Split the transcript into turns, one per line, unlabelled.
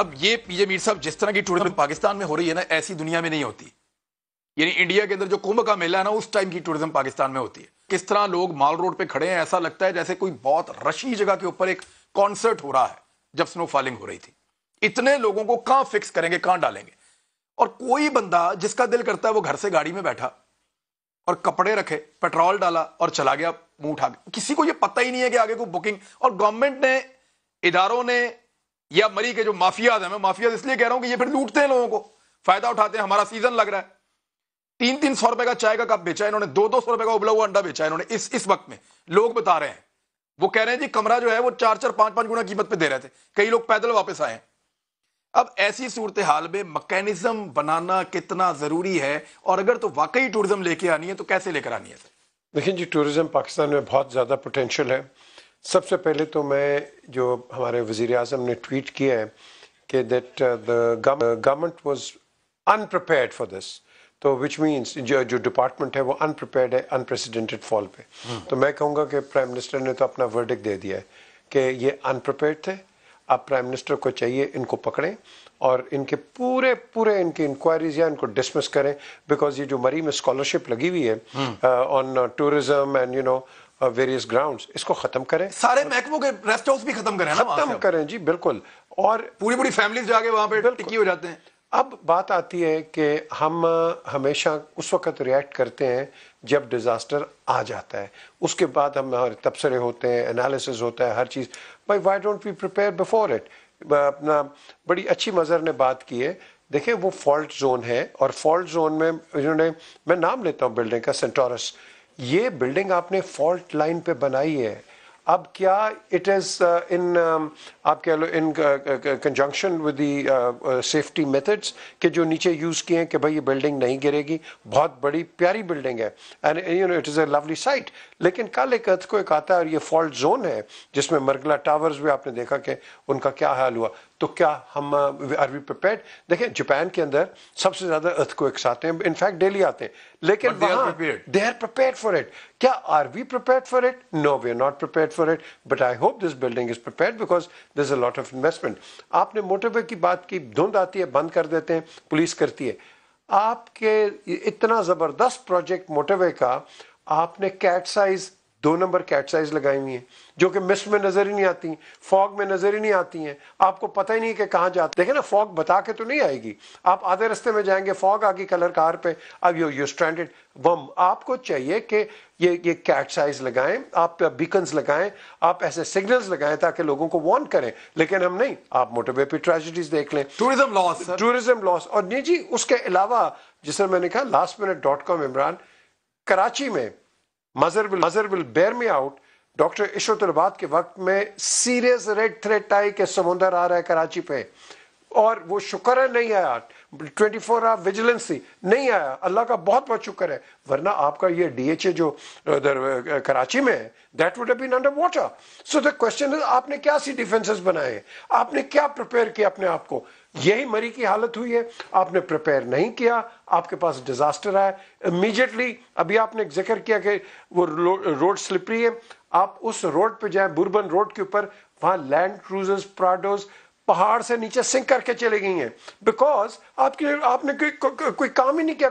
अब ये पीजे मीर साहब जिस तरह की टूरिज़्म पाकिस्तान में हो रही है ना ऐसी दुनिया में नहीं होती। यानी इंडिया के अंदर जो कुंभ का मेला है ना उस टाइम की टूरिज़्म पाकिस्तान में होती है। किस तरह लोग माल रोड पे खड़े हैं ऐसा लगता है जैसे कोई बहुत रशी जगह के ऊपर एक कॉन्सर्ट हो रहा है जब स्नो फॉलिंग हो रही थी। इतने लोगों को कहाँ फिक्स करेंगे कहाँ डालेंगे? और कोई बंदा जिसका दिल करता है वो घर से गाड़ी में बैठा और कपड़े रखे पेट्रोल डाला और चला गया मुँह उठा किसी को ये पता ही नहीं है कि आगे को बुकिंग और गवर्नमेंट ने इदारों ने या मरी के जो माफियाज हैं, मैं माफियाज इसलिए कह रहा हूँ कि ये फिर लूटते हैं लोगों को। फ़ायदा उठाते हैं, हमारा सीज़न लग रहा है। तीन तीन सौ रुपए का चाय का कप बेचा, इन्होंने दो दो सौ रुपए का उबला हुआ अंडा बेचा, इन्होंने इस इस वक्त में। लोग बता रहे हैं। वो कह रहे हैं जी, कमरा जो है वो चार चार पाँच पाँच गुना कीमत पे दे रहे थे। कई लोग पैदल वापस आए अब ऐसी सूरत हाल में मैकेनिज्म बनाना कितना ज़रूरी है? और अगर तो वाकई टूरिज़्म लेके आनी है तो कैसे लेकर आनी है
देखिए जी टूरिज़्म पाकिस्तान में बहुत ज़्यादा पोटेंशियल है। सबसे पहले तो मैं जो हमारे वज़ीर अजम ने ट्वीट किया है कि that the government was unprepared for this तो विच मीन्स जो जो डिपार्टमेंट है वो अनप्रिपेयर्ड है अनप्रेसिडेंटेड फॉल पे. तो मैं कहूँगा कि प्राइम मिनिस्टर ने तो अपना वर्डिक दे दिया है कि ये अनप्रिपेयर्ड थे अब प्राइम मिनिस्टर को चाहिए इनको पकड़ें और इनके पूरे पूरे इनकी इंक्वायरीज या इनको डिसमिस करें बिकॉज़ ये जो मरी में स्कॉलरशिप लगी हुई है on tourism and you know various grounds इसको खत्म करें।
सारे महकमों के रेस्ट हाउस भी खत्म करें
खत्म करें जी बिल्कुल। और
पूरी पूरी फैमिलीज़ जाके वहाँ पे टिकी हो जाते हैं।
अब बात आती है कि हम हमेशा उस वक्त रिएक्ट करते हैं जब डिज़ास्टर आ जाता है। उसके बाद हम हमारे तबसरे होते हैं एनालिसिस होता है हर चीज़। भाई why don't we prepare before it अपना बड़ी अच्छी मज़र ने बात की है। देखें वो फॉल्ट जोन है और फॉल्ट जोन में इन्होंने मैं नाम लेता हूँ बिल्डिंग का सेंटोरस ये बिल्डिंग आपने फॉल्ट लाइन पे बनाई है। अब क्या इट इज़ इन आप कह लो in conjunction with the safety methods के जो नीचे यूज़ किए हैं कि भाई ये बिल्डिंग नहीं गिरेगी। बहुत बड़ी प्यारी बिल्डिंग है। And you know it is a lovely site लेकिन कल एक अर्थ को एक आता है और ये फॉल्ट जोन है, जिसमें मरगला टावर्स भी आपने देखा कि उनका क्या हाल हुआ। तो क्या हम आर वी प्रिपेयर्ड देखें जापान के अंदर सबसे ज़्यादा अर्थ को आते हैं इनफैक्ट डेली आते हैं। लेकिन. They are prepared for it क्या are we prepared for it no we are not prepared for it but I hope this building is prepared because this is a lot of investment आपने motorway की बात की धुंध आती है बंद कर देते हैं पुलिस करती है। आपके इतना ज़बरदस्त प्रोजेक्ट मोटरवे का आपने कैट साइज़ दो नंबर कैट साइज़ लगाई हुई है जो कि मिस्ट में नज़र ही नहीं आती फॉग में नज़र ही नहीं आती हैं। आपको पता ही नहीं कि कहाँ जाते देखे ना फॉग बता के तो नहीं आएगी। आप आधे रास्ते में जाएँगे फॉग आ गई कलर कार पे अब यू यू स्ट्रैंडेड वम आपको चाहिए कि ये ये कैट साइज़ लगाएँ आप बीकन्स लगाएँ आप ऐसे सिग्नल्स लगाएँ ताकि लोगों को वार्न करें। लेकिन हम नहीं आप मोटरवे पे ट्रेजिडीज देख लें।
टूरिज़्म लॉस
टूरिज़्म लॉस और नहीं जी उसके अलावा जिसमें मैंने कहा last minute dot com Imran Karachi में Mazhar will Mazhar will bear me out doctor Ishratul Ibad के वक्त में सीरियस रेड थ्रेट आई के समुंदर आ रहा है कराची पे। और वो शुक्र है, नहीं आया। 24 फोर आवर विजिलेंस थी नहीं आया। अल्लाह का बहुत बहुत शुक्र है। वरना आपका ये डीएचए जो उधर कराची में है that would been under water so the question is आपने क्या सी डिफेंसेस बनाए? आपने क्या प्रिपेयर किया अपने आप को? यही मरी की हालत हुई है। आपने प्रिपेयर नहीं किया। आपके पास डिजास्टर आया। इमीजिएटली अभी आपने ज़िक्र किया कि वो रोड स्लिपरी है। आप उस रोड पे जाए बुरबन रोड के ऊपर। वहाँ लैंड क्रूजर्स प्राडोज पहाड़ से नीचे सिंक करके चले गई हैं। बिकॉज़ आपके आपने कोई, कोई काम ही नहीं किया